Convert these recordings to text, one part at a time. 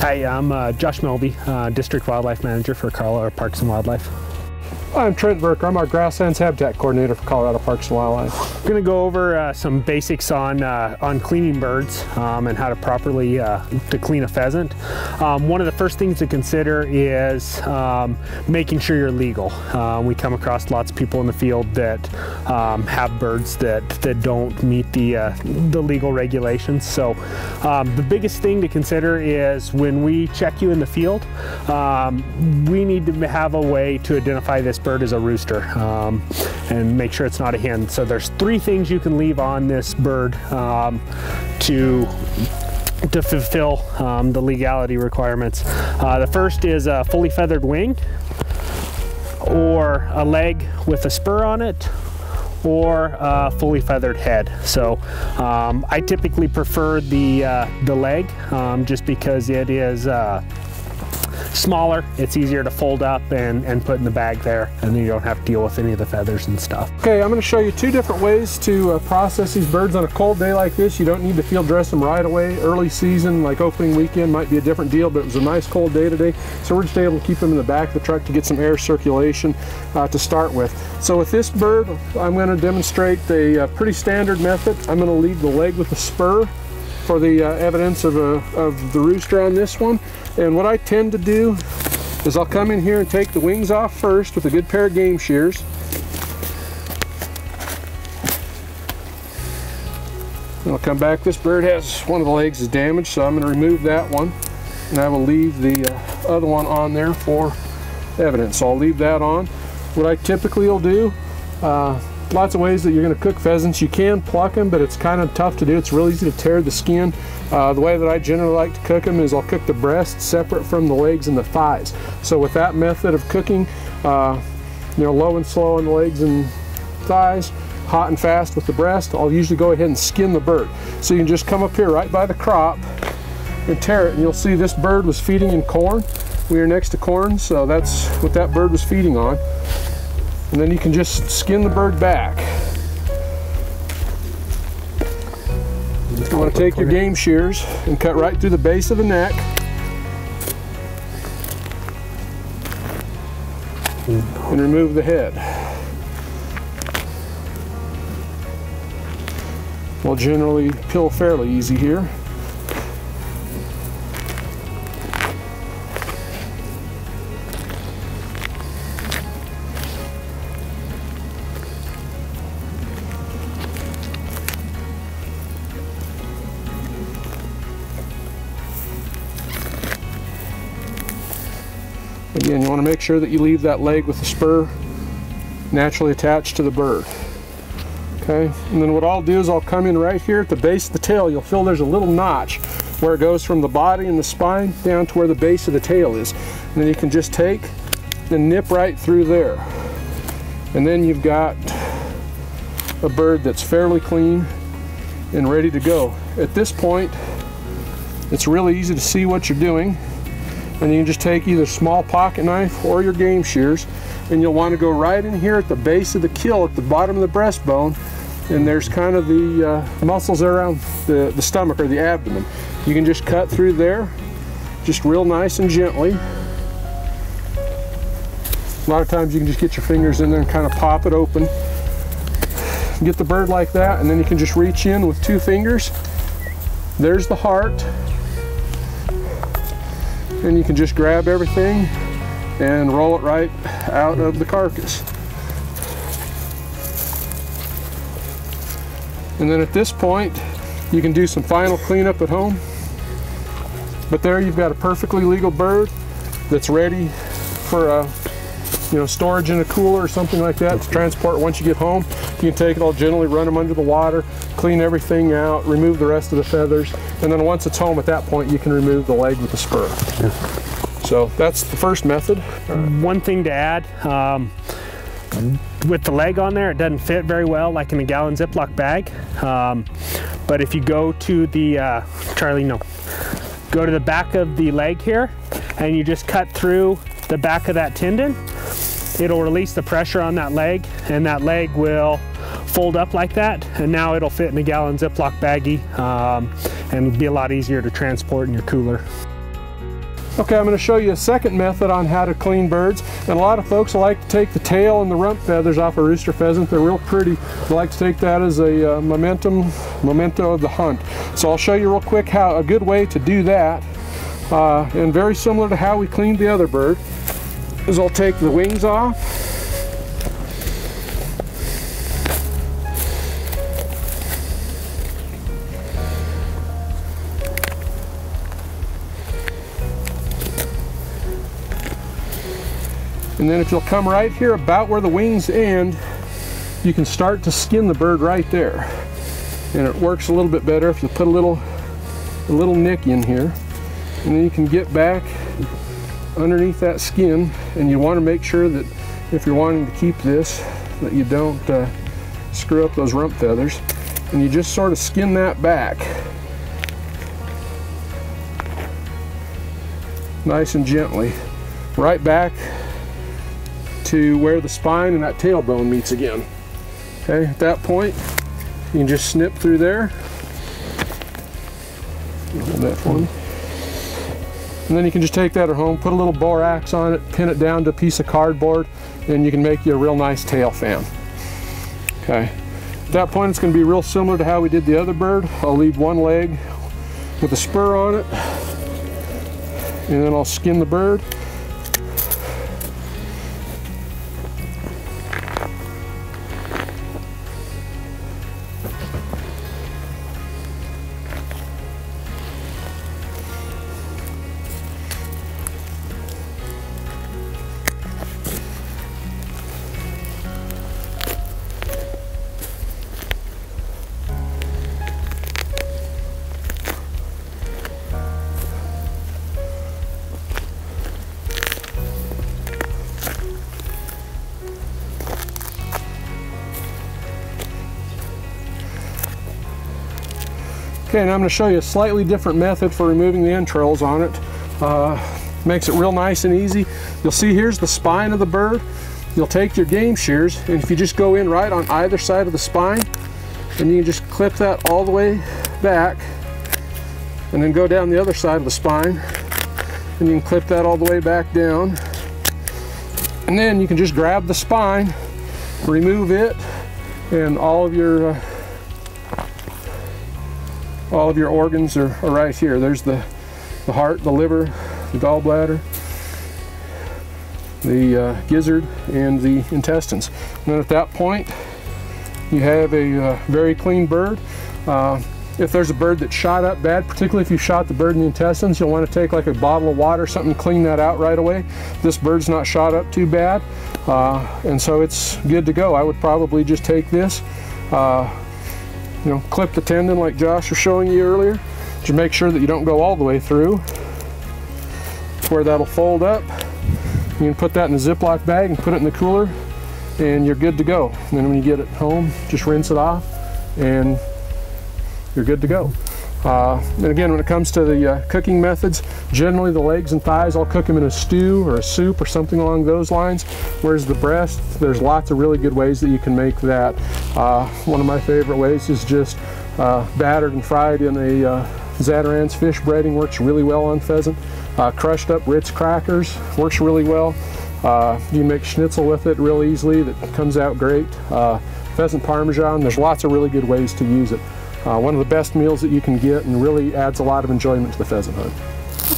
Hi, I'm uh, Josh Melby, uh, District Wildlife Manager for Colorado Parks and Wildlife. I'm Trent Verquer. I'm our grasslands habitat coordinator for Colorado Parks and Wildlife. I'm going to go over uh, some basics on uh, on cleaning birds um, and how to properly uh, to clean a pheasant. Um, one of the first things to consider is um, making sure you're legal. Uh, we come across lots of people in the field that um, have birds that that don't meet the uh, the legal regulations. So um, the biggest thing to consider is when we check you in the field, um, we need to have a way to identify this bird is a rooster um, and make sure it's not a hen. So there's three things you can leave on this bird um, to to fulfill um, the legality requirements. Uh, the first is a fully feathered wing or a leg with a spur on it or a fully feathered head. So um, I typically prefer the, uh, the leg um, just because it is uh, smaller, it's easier to fold up and, and put in the bag there, and then you don't have to deal with any of the feathers and stuff. Okay, I'm going to show you two different ways to uh, process these birds on a cold day like this. You don't need to field dress them right away. Early season, like opening weekend, might be a different deal, but it was a nice cold day today, so we're just able to keep them in the back of the truck to get some air circulation uh, to start with. So with this bird, I'm going to demonstrate the a pretty standard method. I'm going to leave the leg with the spur for the uh, evidence of, a, of the rooster on this one. And what I tend to do is I'll come in here and take the wings off first with a good pair of game shears. And I'll come back. This bird has one of the legs is damaged, so I'm going to remove that one. And I will leave the uh, other one on there for evidence. So I'll leave that on. What I typically will do, uh, lots of ways that you're going to cook pheasants. You can pluck them, but it's kind of tough to do. It's real easy to tear the skin. Uh, the way that I generally like to cook them is I'll cook the breast separate from the legs and the thighs. So with that method of cooking, uh, you know, low and slow on the legs and thighs, hot and fast with the breast, I'll usually go ahead and skin the bird. So you can just come up here right by the crop and tear it, and you'll see this bird was feeding in corn. We are next to corn, so that's what that bird was feeding on and then you can just skin the bird back. You want to take your game shears and cut right through the base of the neck. And remove the head. Will generally peel fairly easy here. Again, you want to make sure that you leave that leg with the spur naturally attached to the bird. Okay, and then what I'll do is I'll come in right here at the base of the tail. You'll feel there's a little notch where it goes from the body and the spine down to where the base of the tail is. And then you can just take and nip right through there. And then you've got a bird that's fairly clean and ready to go. At this point, it's really easy to see what you're doing and you can just take either small pocket knife or your game shears and you'll want to go right in here at the base of the keel at the bottom of the breastbone and there's kind of the uh, muscles around the, the stomach or the abdomen. You can just cut through there just real nice and gently. A lot of times you can just get your fingers in there and kind of pop it open. Get the bird like that and then you can just reach in with two fingers. There's the heart and you can just grab everything and roll it right out of the carcass. And then at this point, you can do some final cleanup at home. But there you've got a perfectly legal bird that's ready for a you know, storage in a cooler or something like that to transport once you get home. You can take it all gently, run them under the water, clean everything out, remove the rest of the feathers, and then once it's home at that point, you can remove the leg with the spur. Yeah. So that's the first method. One thing to add, um, with the leg on there, it doesn't fit very well like in a gallon Ziploc bag. Um, but if you go to the, uh, Charlie, no, go to the back of the leg here and you just cut through the back of that tendon, it'll release the pressure on that leg and that leg will fold up like that and now it'll fit in a gallon Ziploc baggie um, and be a lot easier to transport in your cooler. Okay, I'm going to show you a second method on how to clean birds. And a lot of folks like to take the tail and the rump feathers off a rooster pheasant. They're real pretty. They like to take that as a uh, momentum, memento of the hunt. So I'll show you real quick how a good way to do that. Uh, and very similar to how we cleaned the other bird is I'll take the wings off And then if you'll come right here about where the wings end, you can start to skin the bird right there. And it works a little bit better if you put a little, a little nick in here. And then you can get back underneath that skin and you want to make sure that if you're wanting to keep this, that you don't uh, screw up those rump feathers. And you just sort of skin that back. Nice and gently. Right back to where the spine and that tailbone meets again. Okay, at that point, you can just snip through there. That one. And then you can just take that at home, put a little borax on it, pin it down to a piece of cardboard, and you can make you a real nice tail fan. Okay. At that point, it's going to be real similar to how we did the other bird. I'll leave one leg with a spur on it, and then I'll skin the bird. Okay, and I'm going to show you a slightly different method for removing the entrails on it. Uh, makes it real nice and easy. You'll see here's the spine of the bird. You'll take your game shears, and if you just go in right on either side of the spine, and you can just clip that all the way back, and then go down the other side of the spine, and you can clip that all the way back down. And then you can just grab the spine, remove it, and all of your uh, all of your organs are, are right here. There's the, the heart, the liver, the gallbladder, the uh, gizzard, and the intestines. And then at that point, you have a uh, very clean bird. Uh, if there's a bird that's shot up bad, particularly if you shot the bird in the intestines, you'll want to take like a bottle of water or something, clean that out right away. This bird's not shot up too bad, uh, and so it's good to go. I would probably just take this, uh, you know, clip the tendon like Josh was showing you earlier to make sure that you don't go all the way through where that'll fold up. You can put that in a Ziploc bag and put it in the cooler and you're good to go. And then when you get it home, just rinse it off and you're good to go. Uh, and again, when it comes to the uh, cooking methods, generally the legs and thighs, I'll cook them in a stew or a soup or something along those lines. Whereas the breast, there's lots of really good ways that you can make that. Uh, one of my favorite ways is just uh, battered and fried in a uh, Zatarain's fish breading, works really well on pheasant. Uh, crushed up Ritz crackers, works really well. you make schnitzel with it real easily, that comes out great. pheasant parmesan, there's lots of really good ways to use it. Uh, one of the best meals that you can get and really adds a lot of enjoyment to the pheasant hunt.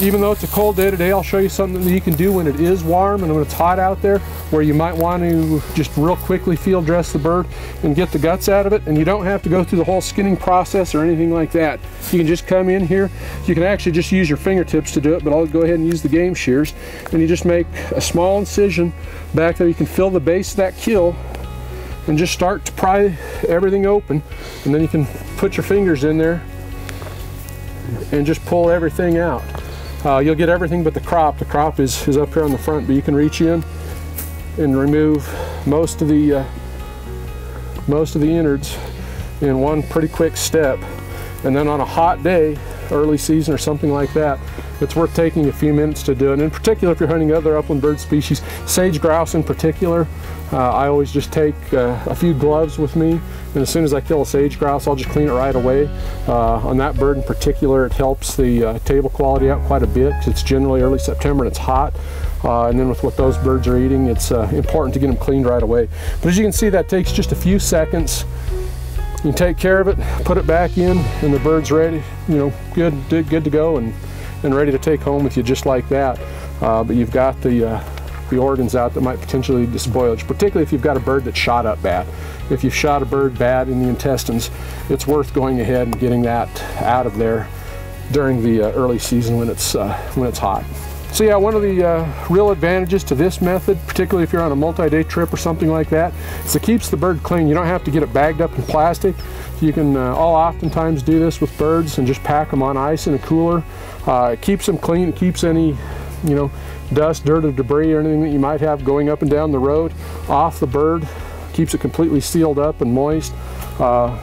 Even though it's a cold day today, I'll show you something that you can do when it is warm and when it's hot out there, where you might want to just real quickly field dress the bird and get the guts out of it. And you don't have to go through the whole skinning process or anything like that. You can just come in here. You can actually just use your fingertips to do it, but I'll go ahead and use the game shears. And you just make a small incision back there. You can fill the base of that keel and just start to pry everything open and then you can put your fingers in there and just pull everything out. Uh, you'll get everything but the crop. The crop is, is up here on the front, but you can reach in and remove most of the uh, most of the innards in one pretty quick step. And then on a hot day, early season or something like that, it's worth taking a few minutes to do it. And in particular, if you're hunting other upland bird species, sage grouse in particular, uh, I always just take uh, a few gloves with me And as soon as I kill a sage grouse, I'll just clean it right away. Uh, on that bird in particular, it helps the uh, table quality out quite a bit it's generally early September and it's hot. Uh, and then with what those birds are eating, it's uh, important to get them cleaned right away. But as you can see, that takes just a few seconds. You take care of it, put it back in, and the bird's ready, you know, good, good to go and, and ready to take home with you just like that. Uh, but you've got the, uh, the organs out that might potentially spoilage, particularly if you've got a bird that's shot up bad. If you've shot a bird bad in the intestines, it's worth going ahead and getting that out of there during the uh, early season when it's, uh, when it's hot. So yeah, one of the uh, real advantages to this method, particularly if you're on a multi-day trip or something like that, is it keeps the bird clean. You don't have to get it bagged up in plastic. You can uh, all oftentimes do this with birds and just pack them on ice in a cooler. Uh, it keeps them clean. It keeps any, you know, dust, dirt, or debris or anything that you might have going up and down the road off the bird. Keeps it completely sealed up and moist. Uh,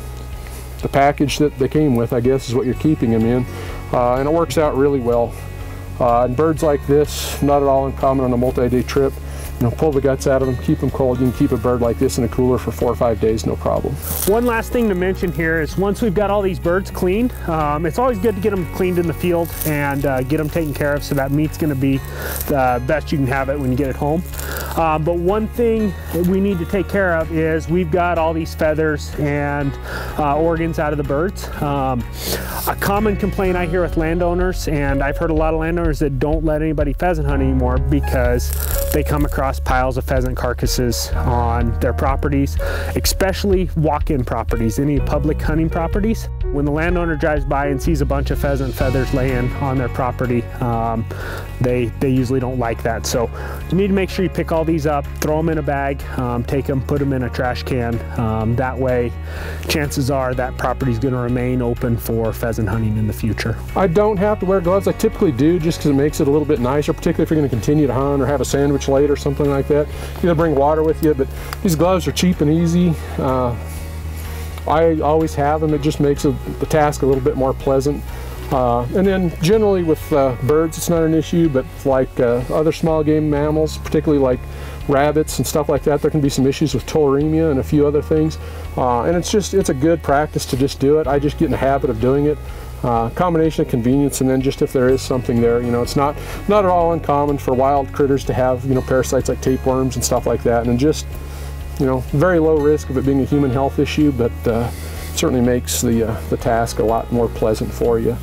the package that they came with, I guess, is what you're keeping them in. Uh, and it works out really well. Uh, and birds like this, not at all uncommon on a multi-day trip. Know, pull the guts out of them, keep them cold. You can keep a bird like this in a cooler for four or five days, no problem. One last thing to mention here is once we've got all these birds cleaned, um, it's always good to get them cleaned in the field and uh, get them taken care of so that meat's gonna be the best you can have it when you get it home. Um, but one thing we need to take care of is we've got all these feathers and uh, organs out of the birds. Um, a common complaint I hear with landowners, and I've heard a lot of landowners that don't let anybody pheasant hunt anymore because they come across piles of pheasant carcasses on their properties, especially walk-in properties, any public hunting properties. When the landowner drives by and sees a bunch of pheasant feathers laying on their property, um, they, they usually don't like that. So you need to make sure you pick all these up, throw them in a bag, um, take them, put them in a trash can. Um, that way, chances are that property is going to remain open for pheasant hunting in the future. I don't have to wear gloves. I typically do just because it makes it a little bit nicer, particularly if you're going to continue to hunt or have a sandwich late or something like that. You either bring water with you, but these gloves are cheap and easy. Uh, I always have them. It just makes a, the task a little bit more pleasant. Uh, and then generally with uh, birds, it's not an issue, but like uh, other small game mammals, particularly like rabbits and stuff like that, there can be some issues with tularemia and a few other things. Uh, and it's just, it's a good practice to just do it. I just get in the habit of doing it. Uh, combination of convenience and then just if there is something there, you know, it's not not at all uncommon for wild critters to have, you know, parasites like tapeworms and stuff like that. And just you know, very low risk of it being a human health issue, but uh, certainly makes the, uh, the task a lot more pleasant for you.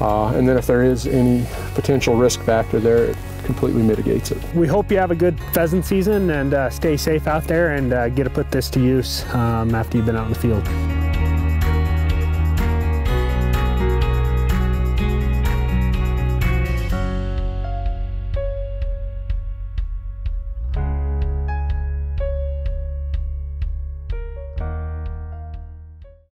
Uh, and then if there is any potential risk factor there, it completely mitigates it. We hope you have a good pheasant season and uh, stay safe out there and uh, get to put this to use um, after you've been out in the field.